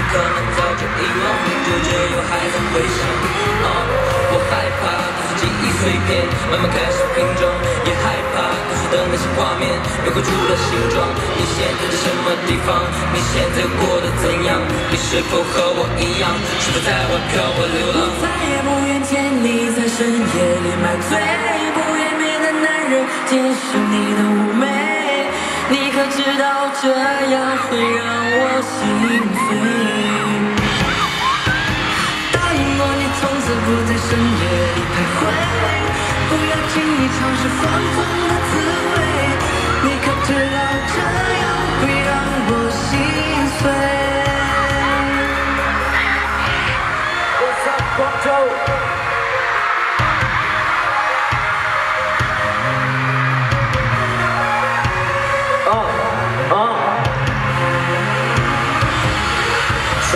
你可能早就遗忘，纠结又还在回想。我害怕都是记忆碎片，慢慢开始拼装，也害怕过去的那些画面描绘出了形状。你现在在什么地方？你现在过得怎样？你是否和我一样，是否在外漂泊流浪？我再也不愿见你在深夜里买醉，不愿别的男人接受你的妩媚。你可知道这样会让我心碎？徘徊，不要轻易尝试放纵的滋味。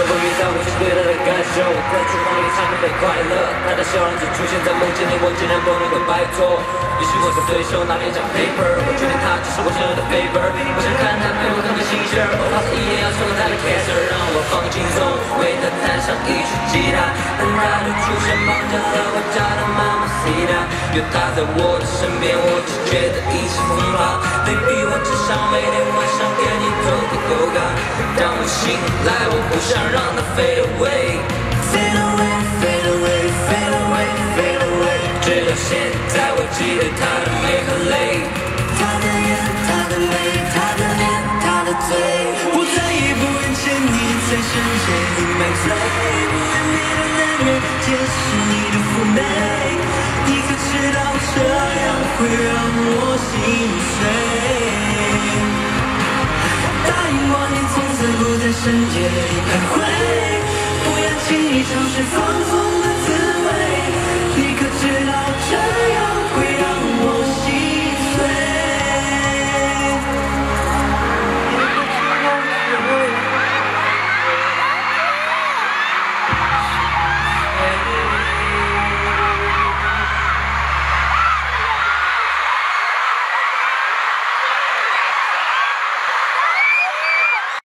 说风雨在我是对他的感受，在厨房里唱着被快乐，他的笑容只出现在梦境里，我竟然不能够摆脱。也许我是对手拿了一张 paper，我决定他就是我想要的 paper 我想看他背后那个心事儿，我怕是一定要成为他的 cancer，让我放轻松，为他弹上一曲吉他，但他的出现绑架了我达，有他在我的身边，我只觉得一切疯狂，baby 我只想每天晚上给你做个勾嘎，当我醒来，我不想让它 fade away。Fade away, fade away, fade away, fade away。直到现在，我记得他的美和泪。他的眼，他的泪，他的脸，他的嘴。我再也不愿见你在深夜里买醉，不愿别的男人解释你的妩媚。深夜里徘徊，不要轻易尝试放纵。